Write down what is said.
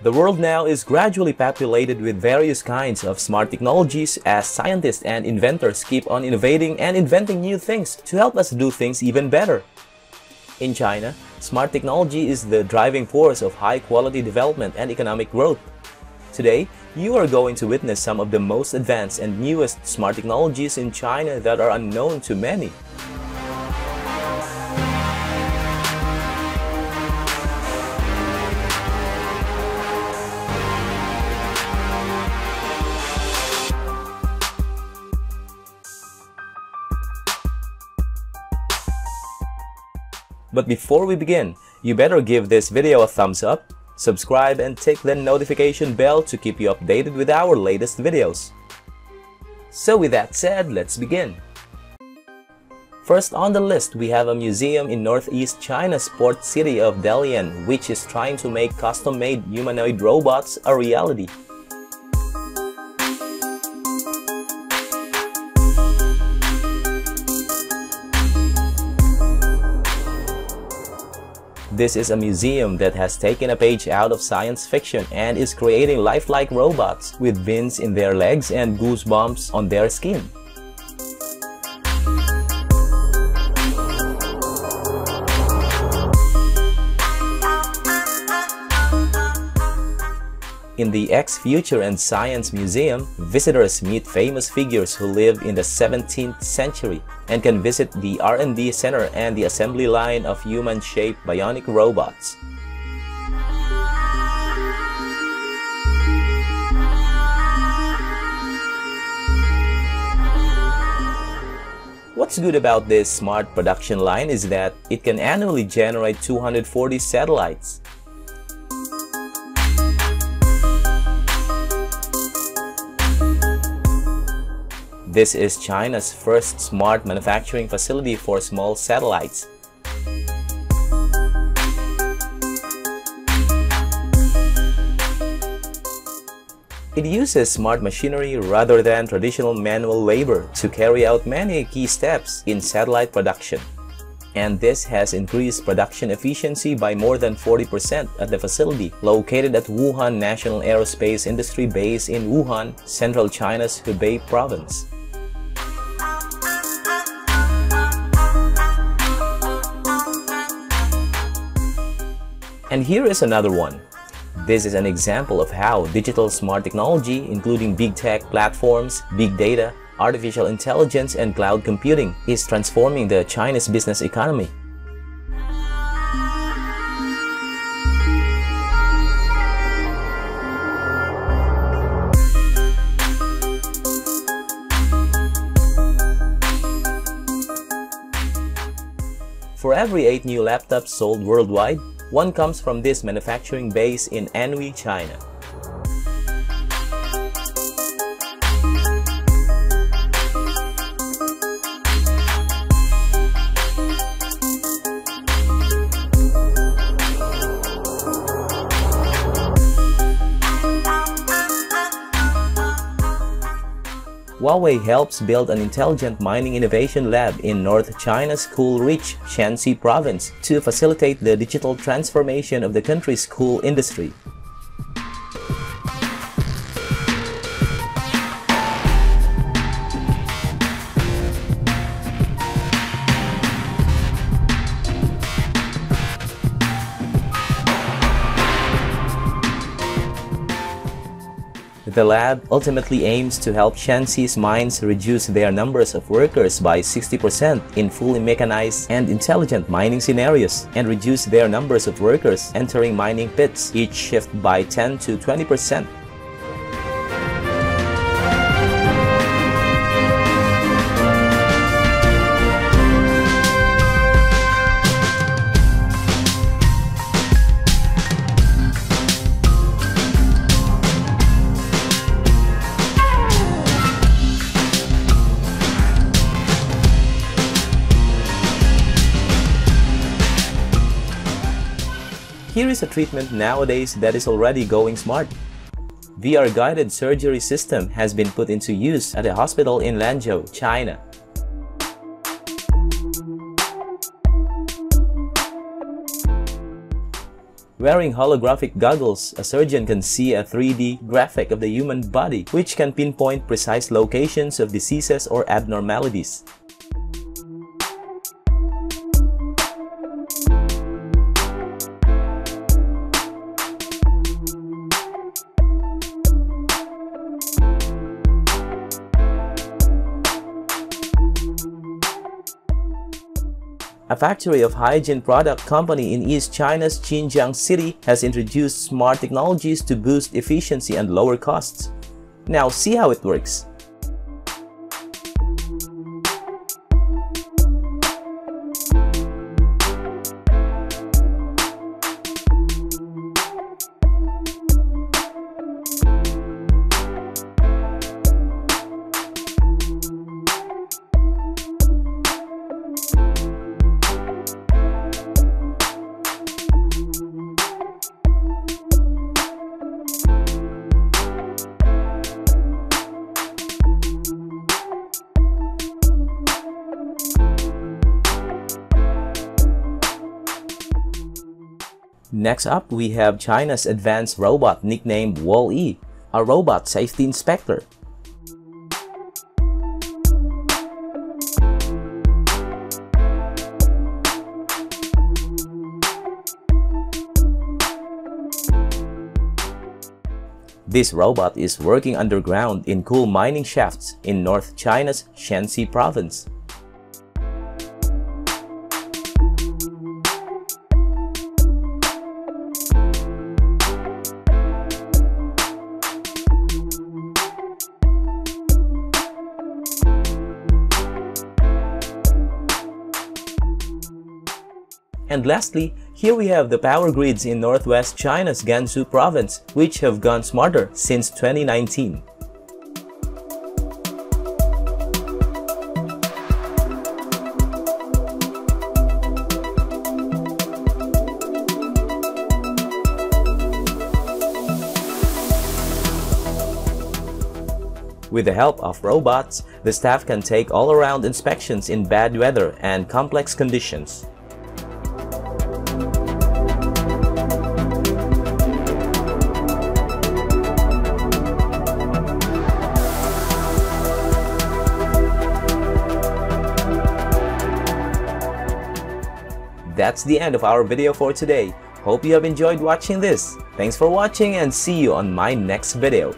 The world now is gradually populated with various kinds of smart technologies as scientists and inventors keep on innovating and inventing new things to help us do things even better. In China, smart technology is the driving force of high-quality development and economic growth. Today, you are going to witness some of the most advanced and newest smart technologies in China that are unknown to many. But before we begin, you better give this video a thumbs up, subscribe and tick the notification bell to keep you updated with our latest videos. So with that said, let's begin. First on the list, we have a museum in northeast China's port city of Dalian, which is trying to make custom-made humanoid robots a reality. This is a museum that has taken a page out of science fiction and is creating lifelike robots with veins in their legs and goosebumps on their skin. In the X Future and Science Museum, visitors meet famous figures who lived in the 17th century and can visit the R&D Center and the assembly line of human-shaped bionic robots. What's good about this smart production line is that it can annually generate 240 satellites, This is China's first smart manufacturing facility for small satellites. It uses smart machinery rather than traditional manual labor to carry out many key steps in satellite production. And this has increased production efficiency by more than 40% at the facility located at Wuhan National Aerospace Industry Base in Wuhan, central China's Hubei province. And here is another one. This is an example of how digital smart technology, including big tech platforms, big data, artificial intelligence, and cloud computing, is transforming the Chinese business economy. For every 8 new laptops sold worldwide, one comes from this manufacturing base in Anhui, China. Huawei helps build an intelligent mining innovation lab in North China's coal-rich Shanxi province to facilitate the digital transformation of the country's coal industry. The lab ultimately aims to help Shanxi's mines reduce their numbers of workers by 60% in fully mechanized and intelligent mining scenarios and reduce their numbers of workers entering mining pits each shift by 10 to 20%. Here is a treatment nowadays that is already going smart. VR-guided surgery system has been put into use at a hospital in Lanzhou, China. Wearing holographic goggles, a surgeon can see a 3D graphic of the human body which can pinpoint precise locations of diseases or abnormalities. A factory of hygiene product company in East China's Jinjiang city has introduced smart technologies to boost efficiency and lower costs. Now see how it works. Next up, we have China's advanced robot nicknamed Wall-E, a robot safety inspector. This robot is working underground in coal mining shafts in North China's Shanxi province. And lastly, here we have the power grids in northwest China's Gansu province, which have gone smarter since 2019. With the help of robots, the staff can take all-around inspections in bad weather and complex conditions. That's the end of our video for today. Hope you have enjoyed watching this. Thanks for watching and see you on my next video.